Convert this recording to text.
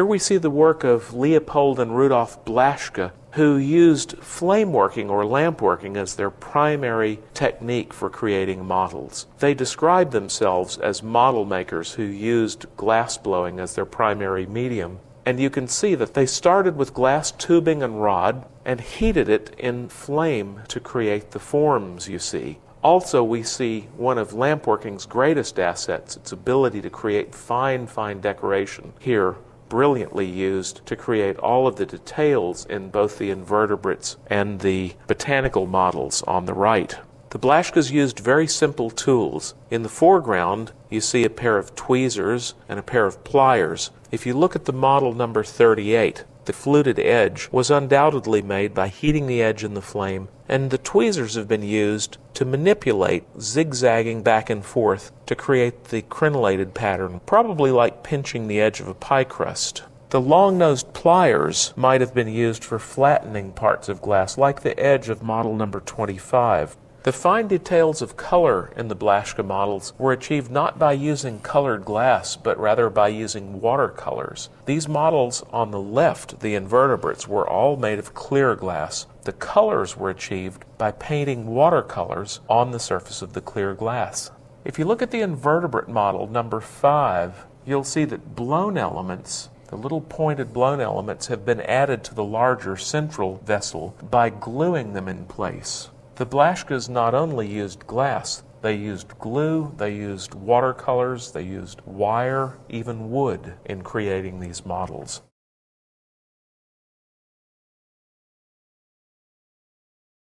Here we see the work of Leopold and Rudolf Blaschka, who used flame working or lamp working as their primary technique for creating models. They described themselves as model makers who used glass blowing as their primary medium. And you can see that they started with glass tubing and rod and heated it in flame to create the forms you see. Also, we see one of lampworking's greatest assets, its ability to create fine, fine decoration here brilliantly used to create all of the details in both the invertebrates and the botanical models on the right. The Blaschkas used very simple tools. In the foreground, you see a pair of tweezers and a pair of pliers. If you look at the model number 38, the fluted edge was undoubtedly made by heating the edge in the flame, and the tweezers have been used to manipulate, zigzagging back and forth to create the crenellated pattern, probably like pinching the edge of a pie crust. The long nosed pliers might have been used for flattening parts of glass, like the edge of model number 25. The fine details of color in the Blaschka models were achieved not by using colored glass, but rather by using watercolors. These models on the left, the invertebrates, were all made of clear glass. The colors were achieved by painting watercolors on the surface of the clear glass. If you look at the invertebrate model, number five, you'll see that blown elements the little pointed blown elements have been added to the larger central vessel by gluing them in place. The Blaschkas not only used glass, they used glue, they used watercolors, they used wire, even wood in creating these models.